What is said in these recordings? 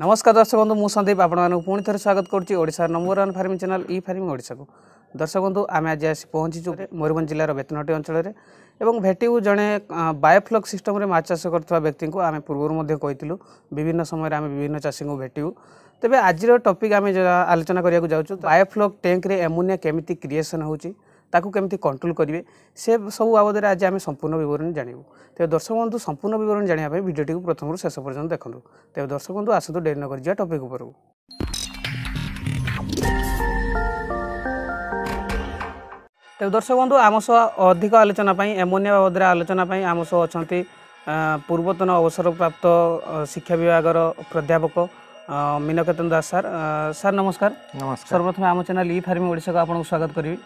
নমস্কার দর্শক বন্ধু মু সন্দীপ আপনার পুঁ থে স্বাগত করছি ওড়শার নম্বর ওয়ান ফার্মিং চ্যানেল ই ফার্মিং ওড়শাকু দর্শক বন্ধু আমি আজ আসি পৌঁছিছু ময়ূরভঞ্জ জেলার বেতনটি অঞ্চলের এবং ভেটিবু জনে বায়োফ্লক সিষ্টমে মাছ চাষ করুথা ব্যক্তি আমি পূর্বর মধ্যে কইলু বিভিন্ন সময় আমি বিভিন্ন চাষী ভেটিবু তবে আজির টপিক আমি আলোচনা করা যাচ্ছ বায়োফ্লক ট্যাঙ্করে এমোনিয়া কেমিতি ক্রিয়েসন হচ্ছে ତାକୁ କେମିତି କଣ୍ଟ୍ରୋଲ କରିବେ ସେ ସବୁ ବାବଦରେ ଆଜି ଆମେ ସମ୍ପୂର୍ଣ୍ଣ ବିବରଣୀ ଜାଣିବୁ ତେବେ ଦର୍ଶକ ବନ୍ଧୁ ସମ୍ପୂର୍ଣ୍ଣ ବିବରଣୀ ଜାଣିବା ପାଇଁ ଭିଡ଼ିଓଟିକୁ ପ୍ରଥମରୁ ଶେଷ ପର୍ଯ୍ୟନ୍ତ ଦେଖନ୍ତୁ ତେବେ ଦର୍ଶକ ବନ୍ଧୁ ଆସନ୍ତୁ ଡେରି ନ କରିଯିବା ଟପିକ୍ ଉପରକୁ ତେବେ ଦର୍ଶକ ବନ୍ଧୁ ଆମ ସହ ଅଧିକ ଆଲୋଚନା ପାଇଁ ଏମୋନିଆ ବାବଦରେ ଆଲୋଚନା ପାଇଁ ଆମ ସହ ଅଛନ୍ତି ପୂର୍ବତନ ଅବସରପ୍ରାପ୍ତ ଶିକ୍ଷା ବିଭାଗର ପ୍ରାଧ୍ୟାପକ ମିନକେତନ ଦାସ ସାର୍ ସାର୍ ନମସ୍କାର ସର୍ବପ୍ରଥମେ ଆମ ଚ୍ୟାନେଲ ଇ ଫାର୍ମିଂ ଓଡ଼ିଶାକୁ ଆପଣଙ୍କୁ ସ୍ୱାଗତ କରିବି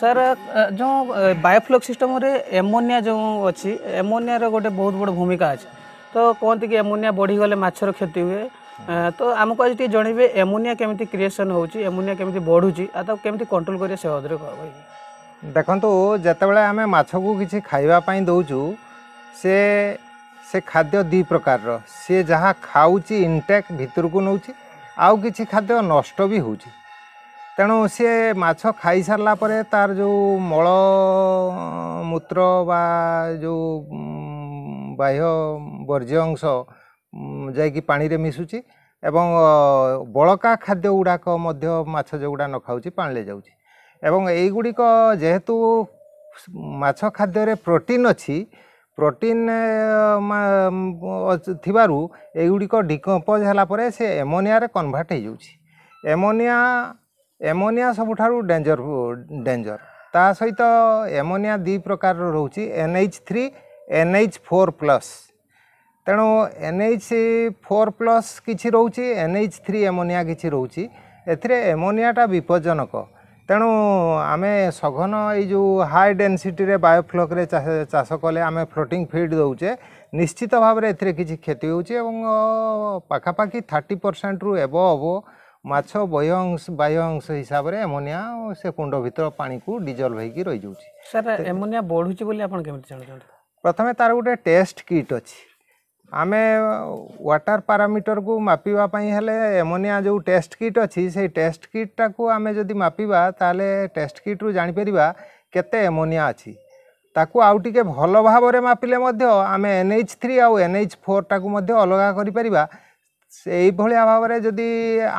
ସାର୍ ଯେଉଁ ବାୟୋଫ୍ଲକ୍ ସିଷ୍ଟମରେ ଏମୋନିଆ ଯେଉଁ ଅଛି ଏମୋନିଆର ଗୋଟେ ବହୁତ ବଡ଼ ଭୂମିକା ଅଛି ତ କୁହନ୍ତି କି ଏମୋନିଆ ବଢ଼ିଗଲେ ମାଛର କ୍ଷତି ହୁଏ ତ ଆମକୁ ଆଜି ଟିକେ ଜଣେଇବେ ଏମୋନିଆ କେମିତି କ୍ରିଏସନ୍ ହେଉଛି ଏମୋନିଆ କେମିତି ବଢ଼ୁଛି ଆଉ ତାକୁ କେମିତି କଣ୍ଟ୍ରୋଲ କରିବା ସେ ବାବଦରେ କହିବେ ଦେଖନ୍ତୁ ଯେତେବେଳେ ଆମେ ମାଛକୁ କିଛି ଖାଇବା ପାଇଁ ଦେଉଛୁ ସେ ସେ ଖାଦ୍ୟ ଦୁଇ ପ୍ରକାରର ସିଏ ଯାହା ଖାଉଛି ଇନଟେକ୍ ଭିତରକୁ ନେଉଛି ଆଉ କିଛି ଖାଦ୍ୟ ନଷ୍ଟ ବି ହେଉଛି ତେଣୁ ସିଏ ମାଛ ଖାଇସାରିଲା ପରେ ତା'ର ଯେଉଁ ମଳ ମୂତ୍ର ବା ଯେଉଁ ବାହ୍ୟ ବର୍ଜ୍ୟ ଅଂଶ ଯାଇକି ପାଣିରେ ମିଶୁଛି ଏବଂ ବଳକା ଖାଦ୍ୟ ଗୁଡ଼ାକ ମଧ୍ୟ ମାଛ ଯେଉଁଗୁଡ଼ା ନ ଖାଉଛି ପାଣିରେ ଯାଉଛି ଏବଂ ଏଇଗୁଡ଼ିକ ଯେହେତୁ ମାଛ ଖାଦ୍ୟରେ ପ୍ରୋଟିନ୍ ଅଛି ପ୍ରୋଟିନ୍ eh, ଥିବାରୁ ଏଗୁଡ଼ିକ ଡିକମ୍ପୋଜ୍ ହେଲା ପରେ ସେ ଏମୋନିଆରେ କନଭର୍ଟ ହେଇଯାଉଛି ଏମୋନିଆ ଏମୋନିଆ ସବୁଠାରୁ ଡେଞ୍ଜର ଡେଞ୍ଜର ତା ସହିତ ଏମୋନିଆ ଦୁଇ ପ୍ରକାରର ରହୁଛି N H three N H four plus ତେଣୁ ଏନ୍ ଏଚ୍ ଫୋର୍ ପ୍ଲସ୍ କିଛି ରହୁଛି ଏନ୍ ଏଚ୍ ଥ୍ରୀ ଏମୋନିଆ କିଛି ରହୁଛି ଏଥିରେ ଏମୋନିଆଟା ବିପଜ୍ଜନକ ତେଣୁ ଆମେ ସଘନ ଏଇ ଯେଉଁ ହାଇ ଡେନ୍ସିଟିରେ ବାୟୋଫ୍ଲକ୍ରେ ଚାଷ କଲେ ଆମେ ଫ୍ଲୋଟିଂ ଫିଡ୍ ଦେଉଛେ ନିଶ୍ଚିତ ଭାବରେ ଏଥିରେ କିଛି କ୍ଷତି ହେଉଛି ଏବଂ ପାଖାପାଖି ଥାର୍ଟି ପରସେଣ୍ଟରୁ ଏବ ଅବ ମାଛ ବହ୍ୟ ଅଂଶ ବାହ୍ୟ ଅଂଶ ହିସାବରେ ଏମୋନିଆ ସେ କୁଣ୍ଡ ଭିତର ପାଣିକୁ ଡିଜଲ୍ଭ ହେଇକି ରହିଯାଉଛି ସାର୍ ଏମୋନିଆ ବଢ଼ୁଛି ବୋଲି ଆପଣ କେମିତି ଜାଣୁଛନ୍ତି ପ୍ରଥମେ ତାର ଗୋଟେ ଟେଷ୍ଟ କିଟ୍ ଅଛି ଆମେ ୱାଟର୍ ପାରାମିଟରକୁ ମାପିବା ପାଇଁ ହେଲେ ଏମୋନିଆ ଯେଉଁ ଟେଷ୍ଟ କିଟ୍ ଅଛି ସେଇ ଟେଷ୍ଟ କିଟ୍ଟାକୁ ଆମେ ଯଦି ମାପିବା ତାହେଲେ ଟେଷ୍ଟ କିଟ୍ରୁ ଜାଣିପାରିବା କେତେ ଏମୋନିଆ ଅଛି ତାକୁ ଆଉ ଟିକେ ଭଲ ଭାବରେ ମାପିଲେ ମଧ୍ୟ ଆମେ ଏନ୍ ଏଚ୍ ଥ୍ରୀ ଆଉ ଏନ୍ ଏଚ୍ ଫୋର୍ଟାକୁ ମଧ୍ୟ ଅଲଗା କରିପାରିବା ଏଇଭଳିଆ ଭାବରେ ଯଦି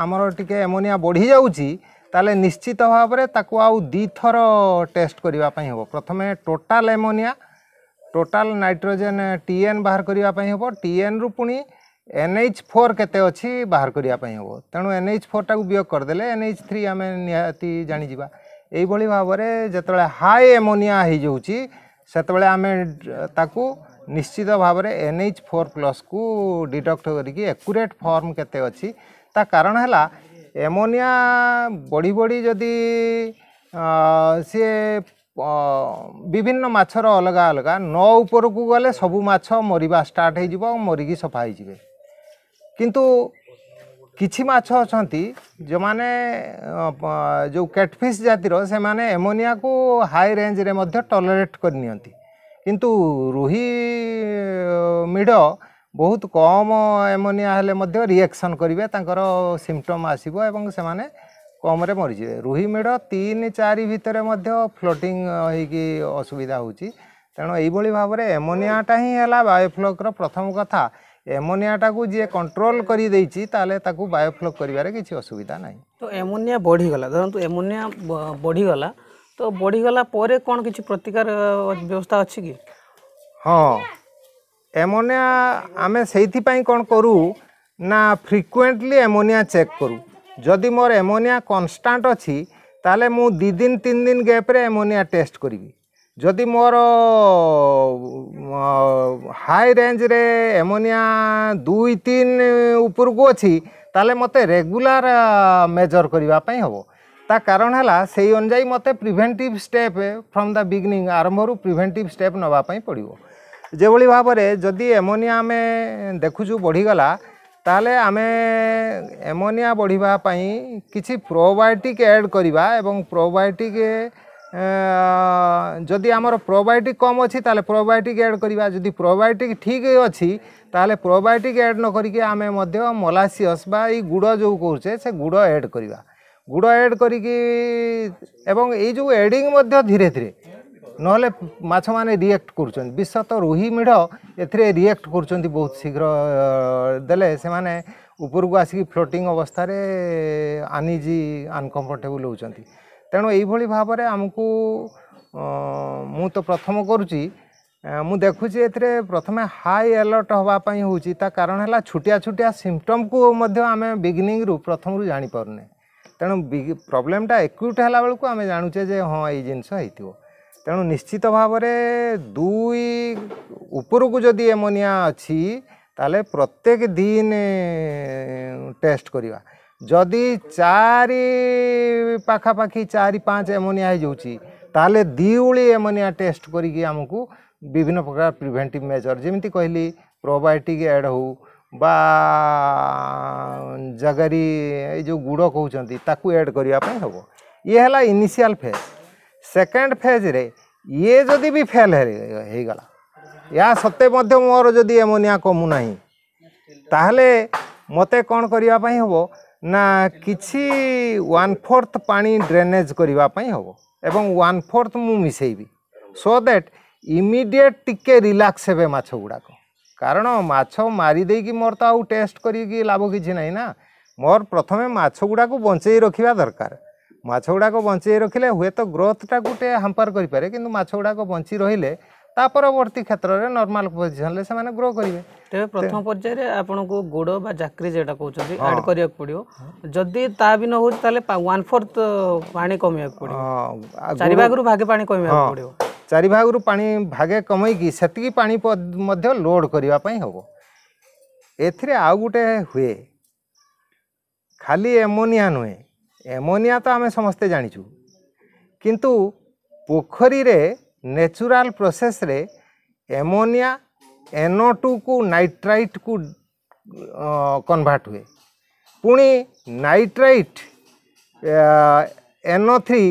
ଆମର ଟିକେ ଏମୋନିଆ ବଢ଼ିଯାଉଛି ତାହେଲେ ନିଶ୍ଚିତ ଭାବରେ ତାକୁ ଆଉ ଦୁଇଥର ଟେଷ୍ଟ କରିବା ପାଇଁ ହେବ ପ୍ରଥମେ total ammonia total nitrogen TN বাহার করা হব টিএন রু পুঁ এনএইচ ফোর কেতে অছি বাহার করা হব তেণু এনএইচ ফোরটা বিয়োগ করেদেলে এনএইচ থ্রি আমি নিহতি জাঁযা এইভাবে ভাবে যেতবে হাই এমোনিয়া হয়ে যাচ্ছি সেতবে আমি তাকে নিশ্চিত ভাবে এনএইচ ফোর প্লস কু ডিডক্ট করি একুরেট ফর্ম কেতে অছি তা কারণ হেলা এমোনিয়া বড়ি বড়ি যদি সি ବିଭିନ୍ନ ମାଛର ଅଲଗା ଅଲଗା ନ ଉପରକୁ ଗଲେ ସବୁ ମାଛ ମରିବା ଷ୍ଟାର୍ଟ ହେଇଯିବ ଆଉ ମରିକି ସଫା ହେଇଯିବେ କିନ୍ତୁ କିଛି ମାଛ ଅଛନ୍ତି ଯେଉଁମାନେ ଯେଉଁ କ୍ୟାଟଫିସ୍ ଜାତିର ସେମାନେ ଏମୋନିଆକୁ ହାଇ ରେଞ୍ଜରେ ମଧ୍ୟ ଟଲରେଟ୍ କରିନିଅନ୍ତି କିନ୍ତୁ ରୋହି ମିଡ଼ ବହୁତ କମ୍ ଏମୋନିଆ ହେଲେ ମଧ୍ୟ ରିଏକ୍ସନ୍ କରିବେ ତାଙ୍କର ସିମ୍ପଟମ୍ ଆସିବ ଏବଂ ସେମାନେ କମ୍ରେ ମରିଯିବେ ରୋହି ମେଢ଼ ତିନି ଚାରି ଭିତରେ ମଧ୍ୟ ଫ୍ଲୋଟିଂ ହେଇକି ଅସୁବିଧା ହେଉଛି ତେଣୁ ଏଇଭଳି ଭାବରେ ଏମୋନିଆଟା ହିଁ ହେଲା ବାୟୋଫ୍ଲକ୍ର ପ୍ରଥମ କଥା ଏମୋନିଆଟାକୁ ଯିଏ କଣ୍ଟ୍ରୋଲ କରିଦେଇଛି ତାହେଲେ ତାକୁ ବାୟୋଫ୍ଲକ୍ କରିବାରେ କିଛି ଅସୁବିଧା ନାହିଁ ତ ଏମୋନିଆ ବଢ଼ିଗଲା ଧରନ୍ତୁ ଏମୋନିଆ ବଢ଼ିଗଲା ତ ବଢ଼ିଗଲା ପରେ କ'ଣ କିଛି ପ୍ରତିକାର ବ୍ୟବସ୍ଥା ଅଛି କି ହଁ ଏମୋନିଆ ଆମେ ସେଇଥିପାଇଁ କ'ଣ କରୁ ନା ଫ୍ରିକ୍ୱେଣ୍ଟଲି ଏମୋନିଆ ଚେକ୍ କରୁ যদি মোর এমোনিয়া কনষ্টাট অছি তাহলে মু দিদিন তিন দিন গ্যাপ্রে এমোনিয়া টেস্ট করিবি যদি মোর হাই রেঞ্জরে এমোনিয়া দুই তিন উপরকু অছি তাহলে মতো রেগুলার মেজর করা হব তা কারণ হল সেই অনুযায়ী মতো preventive step from the beginning আরম্ভর preventive step নেওয়া পড়ব যেভাবে ভাবে যদি এমোনিয়া আমি দেখুছু বড়িগলা ତାହେଲେ ଆମେ ଏମୋନିଆ ବଢ଼ିବା ପାଇଁ କିଛି ପ୍ରୋବାୟୋଟିକ୍ ଆଡ଼୍ କରିବା ଏବଂ ପ୍ରୋବାୟୋଟିକ୍ ଯଦି ଆମର ପ୍ରୋବାୟୋଟିକ୍ କମ୍ ଅଛି ତାହେଲେ ପ୍ରୋବାୟୋଟିକ୍ ଆଡ଼୍ କରିବା ଯଦି ପ୍ରୋବାୟୋଟିକ୍ ଠିକ୍ ଅଛି ତାହେଲେ ପ୍ରୋବାୟୋଟିକ୍ ଆଡ଼୍ ନ କରିକି ଆମେ ମଧ୍ୟ ମଲାସିୟସ୍ ବା ଏଇ ଗୁଡ଼ ଯେଉଁ କହୁଛେ ସେ ଗୁଡ଼ ଆଡ଼୍ କରିବା ଗୁଡ଼ ଆଡ଼୍ କରିକି ଏବଂ ଏଇ ଯେଉଁ ଏଡ଼ିଂ ମଧ୍ୟ ଧୀରେ ଧୀରେ নহলে মাছ মানে রিয়াক্ট করছেন বিশেষত রুহি মিঢ় এতে রিয়াক্ট করছেন বহুত শীঘ্র দেলে সে উপরকু আসিকি ফ্লোটিং অবস্থায় আনিজি আনকমফর্টেবল হচ্ছেন তেমন এইভাবে ভাবে আমি মু তো প্রথম করছি ମୁଁ ଦେଖୁଛି ଏଥିରେ ପ୍ରଥମେ ହାଇ ଆଲର୍ଟ ହେବା ପାଇଁ ହେଉଛି ତା କାରଣ ହେଲା ଛୋଟିଆ ଛୋଟିଆ ସିମ୍ପଟମ୍କୁ ମଧ୍ୟ ଆମେ ବିଗିନିଂରୁ ପ୍ରଥମରୁ ଜାଣିପାରୁନେ ତେଣୁ ପ୍ରୋବ୍ଲେମଟା ଏକ୍ୟୁଟ୍ ହେଲା ବେଳକୁ ଆମେ ଜାଣୁଛେ ଯେ ହଁ ଏଇ ଜିନିଷ ହେଇଥିବ ତେଣୁ ନିଶ୍ଚିତ ଭାବରେ ଦୁଇ ଉପରକୁ ଯଦି ଏମୋନିଆ ଅଛି ତାହେଲେ ପ୍ରତ୍ୟେକ ଦିନ ଟେଷ୍ଟ କରିବା ଯଦି ଚାରି ପାଖାପାଖି ଚାରି ପାଞ୍ଚ ଏମୋନିଆ ହେଇଯାଉଛି ତାହେଲେ ଦିଉଳି ଏମୋନିଆ ଟେଷ୍ଟ କରିକି ଆମକୁ ବିଭିନ୍ନ ପ୍ରକାର ପ୍ରିଭେଣ୍ଟିଭ୍ ମେଜର୍ ଯେମିତି କହିଲି ପ୍ରୋବାୟୋଟିକ୍ ଆଡ଼୍ ହେଉ ବା ଜାଗାରୀ ଏଇ ଯେଉଁ ଗୁଡ଼ କହୁଛନ୍ତି ତାକୁ ଆଡ଼୍ କରିବା ପାଇଁ ହେବ ଇଏ ହେଲା ଇନିସିଆଲ୍ ଫେଜ୍ সেকেন্ড ফেজ্রে ইয়ে যদি বি ফেল হয়েগলা ইয়া সত্ত্বে মধ্যে মোর যদি এমোনিয়া কমু না তাহলে মতে কণ করা হব না কিছু ওয়ান ফোর্থ পানি ড্রেনেজ করা হব এবং ওয়ান ফোর্থ মু মিশাইবি সো দ্যাট ইমিডিয়েট টিকে রিলাক্স হবে মাছ গুড়াক কারণ মাছ মারিদেকি মোর তো আউ টেস্ট করি লাভ কিছু না মোর প্রথমে মাছ গুড়া বঞ্চাই রাখা দরকার ମାଛ ଗୁଡ଼ାକ ବଞ୍ଚେଇ ରଖିଲେ ହୁଏତ ଗ୍ରୋଥଟା ଗୋଟେ ହାମ୍ପର କରିପାରେ କିନ୍ତୁ ମାଛ ଗୁଡ଼ାକ ବଞ୍ଚି ରହିଲେ ତା ପରବର୍ତ୍ତୀ କ୍ଷେତ୍ରରେ ନର୍ମାଲ ପୋଜିସନରେ ସେମାନେ ଗ୍ରୋ କରିବେ ତେବେ ପ୍ରଥମ ପର୍ଯ୍ୟାୟରେ ଆପଣଙ୍କୁ ଗୋଡ଼ ବା ଜାକ୍ରି ଯେଉଁଟା କହୁଛନ୍ତି ଆଡ଼ କରିବାକୁ ପଡ଼ିବ ଯଦି ତା ବି ନ ହେଉଛି ତାହେଲେ ୱାନ୍ ଫୋର୍ଥ ପାଣି କମିବାକୁ ପଡ଼ିବ ଚାରି ଭାଗରୁ ଭାଗେ ପାଣି କମିବାକୁ ପଡ଼ିବ ଚାରି ଭାଗରୁ ପାଣି ଭାଗେ କମେଇକି ସେତିକି ପାଣି ମଧ୍ୟ ଲୋଡ଼ କରିବା ପାଇଁ ହେବ ଏଥିରେ ଆଉ ଗୋଟେ ହୁଏ ଖାଲି ଏମୋନିଆ ନୁହେଁ ଏମୋନିଆ ତ ଆମେ ସମସ୍ତେ ଜାଣିଛୁ କିନ୍ତୁ ପୋଖରୀରେ ନ୍ୟାଚୁରାଲ୍ ପ୍ରୋସେସ୍ରେ ଏମୋନିଆ ଏନ୍ଓ ଟୁକୁ ନାଇଟ୍ରାଇଟ୍କୁ କନଭର୍ଟ ହୁଏ ପୁଣି ନାଇଟ୍ରାଇଟ୍ ଏନ୍ଓ ଥ୍ରୀ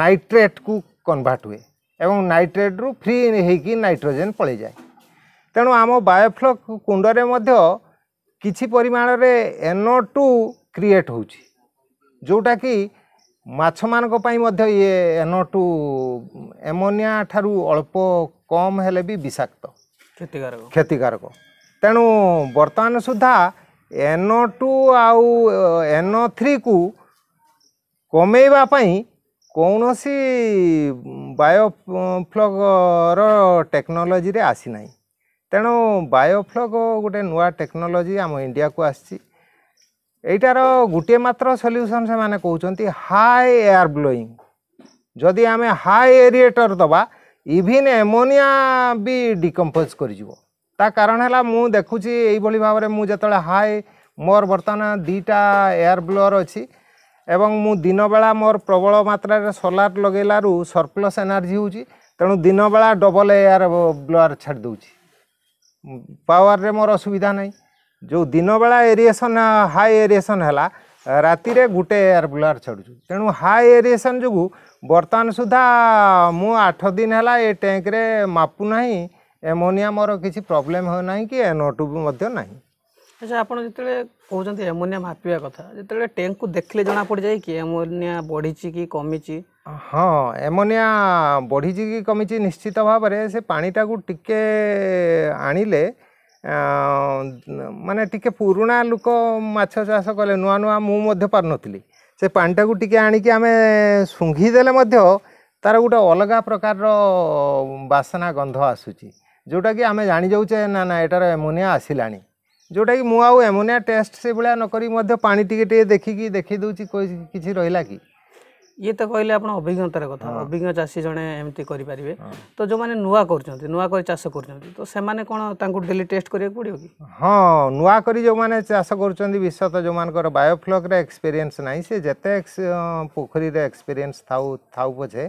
ନାଇଟ୍ରେଟ୍କୁ କନଭର୍ଟ ହୁଏ ଏବଂ ନାଇଟ୍ରେଟ୍ରୁ ଫ୍ରି ହେଇକି ନାଇଟ୍ରୋଜେନ୍ ପଳାଇଯାଏ ତେଣୁ ଆମ ବାୟୋଫ୍ଲକ୍ କୁଣ୍ଡରେ ମଧ୍ୟ କିଛି ପରିମାଣରେ ଏନ୍ଓ ଟୁ କ୍ରିଏଟ୍ ହେଉଛି ଯେଉଁଟା କି ମାଛମାନଙ୍କ ପାଇଁ ମଧ୍ୟ ଇଏ ଏନ ଟୁ ଏମୋନିଆ ଠାରୁ ଅଳ୍ପ କମ୍ ହେଲେ ବି ବିଷାକ୍ତ କ୍ଷତିକାରକ କ୍ଷତିକାରକ ତେଣୁ ବର୍ତ୍ତମାନ ସୁଦ୍ଧା ଏନ ଟୁ ଆଉ ଏନ ଥ୍ରୀକୁ କମେଇବା ପାଇଁ କୌଣସି ବାୟୋଫ୍ଲଗର ଟେକ୍ନୋଲୋଜିରେ ଆସିନାହିଁ ତେଣୁ ବାୟୋଫ୍ଲଗ ଗୋଟେ ନୂଆ ଟେକ୍ନୋଲୋଜି ଆମ ଇଣ୍ଡିଆକୁ ଆସିଛି এইটার গোটিয়ে মাত্র সল্যুসন সে কৌঁচ হাই এয়ার ব্লোয়িং যদি আমি হাই এরিয়েটর দেবা ইভিন এমোনিয়া বি ডিকম্পোজ করিযোগ তা কারণ হল মু দেখুছি এইভাবে ভাবে মু যেত হাই মোর বর্তমান দুইটা এয়ার ব্লোয়ার অছি এবং মু দিনবেলা মোর প্রবল মাত্রার সোলার লগাইলার সরপ্লস এনার্জি হচ্ছে তেমন দিনবেলা ডবল এয়ার ব্লোয়ার ছাড় দেছি পাওয়ারে মোর অসুবিধা নাই ଯେଉଁ ଦିନବେଳା ଏରିଏସନ୍ ହାଇ ଏରିଏସନ୍ ହେଲା ରାତିରେ ଗୋଟେ ଏୟାର ବ୍ଲର୍ ଛାଡ଼ୁଛୁ ତେଣୁ ହାଇ ଏରିଏସନ୍ ଯୋଗୁଁ ବର୍ତ୍ତମାନ ସୁଦ୍ଧା ମୁଁ ଆଠ ଦିନ ହେଲା ଏ ଟ୍ୟାଙ୍କରେ ମାପୁ ନାହିଁ ଏମୋନିଆ ମୋର କିଛି ପ୍ରୋବ୍ଲେମ୍ ହେଉନାହିଁ କି ଏନ୍ଓ ଟୁ ବି ମଧ୍ୟ ନାହିଁ ଆଚ୍ଛା ଆପଣ ଯେତେବେଳେ କହୁଛନ୍ତି ଏମୋନିଆ ମାପିବା କଥା ଯେତେବେଳେ ଟ୍ୟାଙ୍କକୁ ଦେଖିଲେ ଜଣାପଡ଼ିଯାଏ କି ଏମୋନିଆ ବଢ଼ିଛି କି କମିଛି ହଁ ଏମୋନିଆ ବଢ଼ିଛି କି କମିଛି ନିଶ୍ଚିତ ଭାବରେ ସେ ପାଣିଟାକୁ ଟିକେ ଆଣିଲେ ମାନେ ଟିକେ ପୁରୁଣା ଲୋକ ମାଛ ଚାଷ କଲେ ନୂଆ ନୂଆ ମୁଁ ମଧ୍ୟ ପାରୁନଥିଲି ସେ ପାଣିଟାକୁ ଟିକେ ଆଣିକି ଆମେ ଶୁଙ୍ଘିଦେଲେ ମଧ୍ୟ ତା'ର ଗୋଟେ ଅଲଗା ପ୍ରକାରର ବାସନା ଗନ୍ଧ ଆସୁଛି ଯେଉଁଟାକି ଆମେ ଜାଣିଯାଉଛେ ନା ନା ଏଟାର ଏମୋନିଆ ଆସିଲାଣି ଯେଉଁଟାକି ମୁଁ ଆଉ ଏମୋନିଆ ଟେଷ୍ଟ ସେଭଳିଆ ନକରି ମଧ୍ୟ ପାଣି ଟିକେ ଟିକେ ଦେଖିକି ଦେଖି ଦେଉଛି କିଛି ରହିଲା କି ଇଏ ତ କହିଲେ ଆପଣ ଅଭିଜ୍ଞତାର କଥା ଅଭିଜ୍ଞ ଚାଷୀ ଜଣେ ଏମିତି କରିପାରିବେ ତ ଯେଉଁମାନେ ନୂଆ କରୁଛନ୍ତି ନୂଆ କରି ଚାଷ କରୁଛନ୍ତି ତ ସେମାନେ କ'ଣ ତାଙ୍କୁ ଡେଲି ଟେଷ୍ଟ କରିବାକୁ ପଡ଼ିବ କି ହଁ ନୂଆ କରି ଯେଉଁମାନେ ଚାଷ କରୁଛନ୍ତି ବିଶେଷତଃ ଯେଉଁମାନଙ୍କର ବାୟୋଫ୍ଲକ୍ରେ ଏକ୍ସପେରିଏନ୍ସ ନାହିଁ ସେ ଯେତେ ପୋଖରୀରେ ଏକ୍ସପେରିଏନ୍ସ ଥାଉ ଥାଉ ପଛେ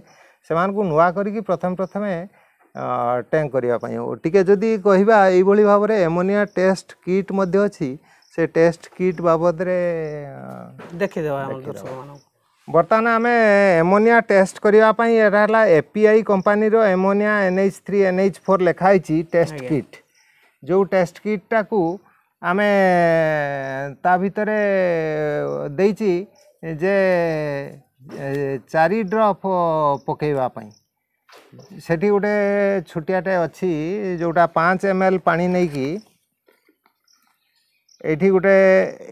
ସେମାନଙ୍କୁ ନୂଆ କରିକି ପ୍ରଥମେ ପ୍ରଥମେ ଟ୍ୟାଙ୍କ କରିବା ପାଇଁ ଟିକେ ଯଦି କହିବା ଏଇଭଳି ଭାବରେ ଏମୋନିଆ ଟେଷ୍ଟ କିଟ୍ ମଧ୍ୟ ଅଛି ସେ ଟେଷ୍ଟ କିଟ୍ ବାବଦରେ ଦେଖିଦେବା ଦର୍ଶକମାନଙ୍କୁ ବର୍ତ୍ତମାନ ଆମେ ଏମୋନିଆ ଟେଷ୍ଟ କରିବା ପାଇଁ ଏଇଟା ହେଲା ଏପିଆଇ କମ୍ପାନୀର ammonia NH three NH four ଲେଖା ହେଇଛି ଟେଷ୍ଟ କିଟ୍ ଯେଉଁ ଟେଷ୍ଟ କିଟ୍ଟାକୁ ଆମେ ତା ଭିତରେ ଦେଇଛି ଯେ ଚାରି ଡ୍ରପ୍ ପକାଇବା ପାଇଁ ସେଠି ଗୋଟେ ଛୋଟିଆଟେ ଅଛି ଯେଉଁଟା ପାଞ୍ଚ ଏମ୍ ଏଲ୍ ପାଣି ନେଇକି ଏଇଠି ଗୋଟେ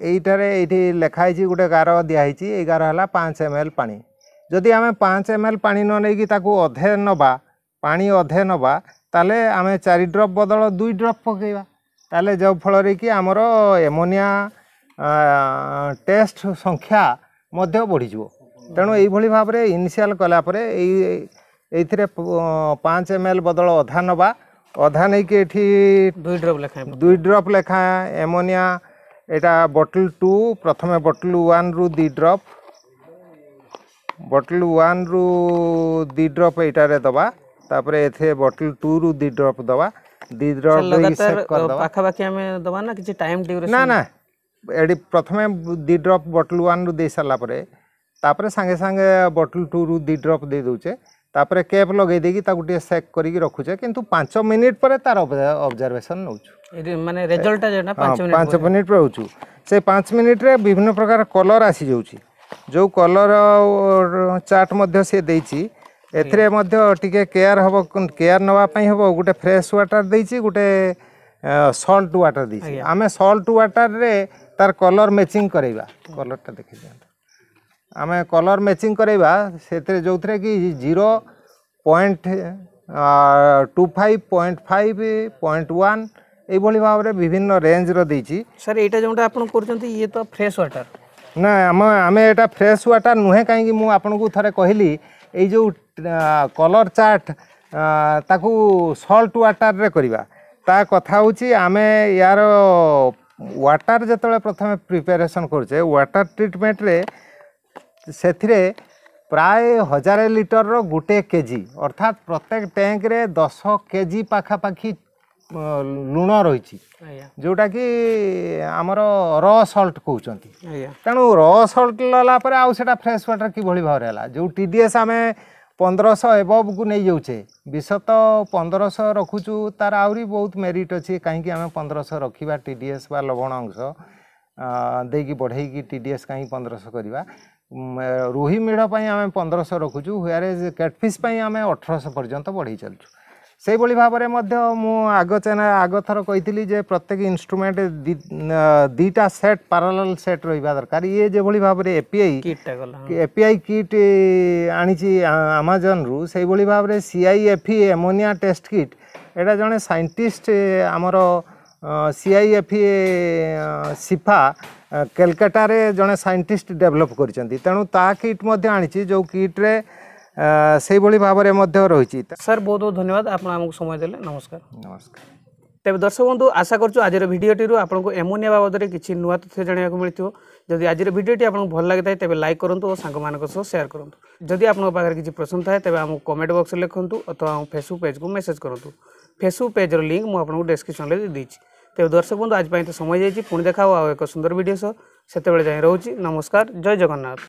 ଏଇଟାରେ ଏଇଠି ଲେଖା ହେଇଛି ଗୋଟେ ଗାର ଦିଆହେଇଛି ଏଇ ଗାର ହେଲା ପାଞ୍ଚ ଏମ୍ ଏଲ୍ ପାଣି ଯଦି ଆମେ ପାଞ୍ଚ ଏମ୍ ଏଲ୍ ପାଣି ନ ନେଇକି ତାକୁ ଅଧେ ନେବା ପାଣି ଅଧେ ନେବା ତାହେଲେ ଆମେ ଚାରି ଡ୍ରପ୍ ବଦଳ ଦୁଇ ଡ୍ରପ୍ ପକାଇବା ତାହେଲେ ଯେଉଁ ଫଳରେ କି ଆମର ଏମୋନିଆ ଟେଷ୍ଟ ସଂଖ୍ୟା ମଧ୍ୟ ବଢ଼ିଯିବ ତେଣୁ ଏଇଭଳି ଭାବରେ ଇନିସିଆଲ୍ କଲା ପରେ ଏଇ ଏଇଥିରେ ପାଞ୍ଚ ଏମ୍ ଏଲ୍ ବଦଳ ଅଧା ନେବା ଅଧା ନେଇକି ଏଠି ଦୁଇ ଡ୍ରପ୍ ଲେଖା ଦୁଇ ଡ୍ରପ୍ ଲେଖା ଏମୋନିଆ ଏଇଟା ବଟଲ୍ ଟୁ ପ୍ରଥମେ ବଟଲ୍ ୱାନ୍ରୁ ଦୁଇ ଡ୍ରପ୍ ବଟଲ୍ ୱାନ୍ରୁ ଦୁଇ ଡ୍ରପ୍ ଏଇଟାରେ ଦେବା ତାପରେ ଏଥିରେ ବଟଲ୍ ଟୁରୁ ଦୁଇ ଡ୍ରପ୍ ଦେବା ଦୁଇ ଡ୍ରପ୍ ପାଖାପାଖି ଆମେ ଦେବା ନା କିଛି ଟାଇମ୍ ନା ନା ଏଠି ପ୍ରଥମେ ଦୁଇ ଡ୍ରପ୍ ବଟଲ୍ ୱାନ୍ରୁ ଦେଇ ସାରିଲା ପରେ ତାପରେ ସାଙ୍ଗେ ସାଙ୍ଗେ ବଟଲ୍ ଟୁରୁ ଦୁଇ ଡ୍ରପ୍ ଦେଇ ଦେଉଛେ তাপরে ক্যাপ লগাই দিয়ে তাকে টিকে সেক করি রখুছে কিন্তু পাঁচ মিনিট পরে তার অবজরভেসন নেছু মানে রেজল্টটা যেটা 5 মিনিট পরে হচ্ছে রহুছু সেই 5 মিনিটরে বিভিন্ন প্রকার কলর আসি যাচ্ছি যে কলর চার্ট মধ্যে সে দিয়েছি এতে মধ্যে টিকে কেয়ার হব কেয়ার নেওয়া হব গোটে ফ্রেশ ওয়াটার দিয়েছি গোটে সল্ট ওয়াটার দিয়েছি আমি সল্ট ওয়াটার তার কলর ম্যাচিং করাইবা কলরটা দেখি দিও ଆମେ କଲର୍ ମ୍ୟାଚିଂ କରାଇବା ସେଥିରେ ଯେଉଁଥିରେ କି zero point two five point five point one ଏଇଭଳି ଭାବରେ ବିଭିନ୍ନ ରେଞ୍ଜର ଦେଇଛି ସାର୍ ଏଇଟା ଯେଉଁଟା ଆପଣ କରୁଛନ୍ତି ଇଏ ତ ଫ୍ରେଶ୍ ୱାଟର୍ ନା ଆମ ଆମେ ଏଇଟା ଫ୍ରେଶ୍ ୱାଟର୍ ନୁହେଁ କାହିଁକି ମୁଁ ଆପଣଙ୍କୁ ଥରେ କହିଲି ଏଇ ଯେଉଁ କଲର୍ ଚାଟ୍ ତାକୁ ସଲ୍ଟ ୱାଟର୍ରେ କରିବା ତା କଥା ହେଉଛି ଆମେ ୟାର ୱାଟର୍ ଯେତେବେଳେ ପ୍ରଥମେ ପ୍ରିପାରେସନ୍ କରୁଛେ ୱାଟର୍ ଟ୍ରିଟମେଣ୍ଟରେ ସେଥିରେ ପ୍ରାୟ ହଜାରେ ଲିଟରର ଗୋଟେ କେଜି ଅର୍ଥାତ୍ ପ୍ରତ୍ୟେକ ଟ୍ୟାଙ୍କରେ ଦଶ କେଜି ପାଖାପାଖି ଲୁଣ ରହିଛି ଯେଉଁଟାକି ଆମର ର ସଲ୍ଟ କହୁଛନ୍ତି ତେଣୁ ର ସଲ୍ଟ ନେଲା ପରେ ଆଉ ସେଇଟା ଫ୍ରେସ୍ ୱାଟର୍ କିଭଳି ଭାବରେ ହେଲା ଯେଉଁ ଟି ଡି ଏସ୍ ଆମେ ପନ୍ଦରଶହ ଏବଭ୍କୁ ନେଇଯାଉଛେ ବିଷ ତ ପନ୍ଦରଶହ ରଖୁଛୁ ତା'ର ଆହୁରି ବହୁତ ମେରିଟ୍ ଅଛି କାହିଁକି ଆମେ ପନ୍ଦରଶହ ରଖିବା ଟି ଡି ଏସ୍ ବା ଲବଣ ଅଂଶ ଦେଇକି ବଢ଼େଇକି ଟି ଡି ଏସ୍ କାହିଁକି ପନ୍ଦରଶହ କରିବା ରୋହି ମେଢ଼ ପାଇଁ ଆମେ ପନ୍ଦରଶହ ରଖୁଛୁ ହୁଆରେ କ୍ୟାଟଫିସ୍ ପାଇଁ ଆମେ ଅଠରଶହ ପର୍ଯ୍ୟନ୍ତ ବଢ଼େଇ ଚାଲିଛୁ ସେହିଭଳି ଭାବରେ ମଧ୍ୟ ମୁଁ ଆଗ ଚେନା ଆଗ ଥର କହିଥିଲି ଯେ ପ୍ରତ୍ୟେକ ଇନ୍ଷ୍ଟ୍ରୁମେଣ୍ଟ ଦୁଇଟା ସେଟ୍ ପାରାଲାଲ ସେଟ୍ ରହିବା ଦରକାର ଇଏ ଯେଭଳି ଭାବରେ ଏପିଆଇ ଏପିଆଇ କିଟ୍ ଆଣିଛି ଆମାଜନ୍ରୁ ସେଇଭଳି ଭାବରେ ସିଆଇଏଫି ଏମୋନିଆ ଟେଷ୍ଟ କିଟ୍ ଏଇଟା ଜଣେ ସାଇଣ୍ଟିଷ୍ଟ ଆମର ସିଆଇଏଫି ସିଫା कलकाटार जड़े सैंटिस्ट डेभलप कर तेणु ता किट आनी जो किट्रे से भाव में सर बहुत बहुत धन्यवाद आपको समय दे नमस्कार नमस्कार तेज दर्शक बंधु आशा करूँ आज भिडियोटी आपको एमोनिया बाबद किसी नुआ तथ्य जाना मिलती है जदि आज भिडियोटी आपको भल लगी है तेज लाइक करूँ और सांग सेयार करूँ जदि आप किसी प्रश्न था तेज आम कमेंट बक्स में लिखुँ अथवा फेसबुक पेज को मेसेज करूँ फेसबुक पेजर लिंक मुझे डेस्क्रिपन में तेरे दर्शक बंधु आज तो समय जाए पुणी देखा आउ एक सुंदर भिडियो सह से रोच नमस्कार जय जगन्नाथ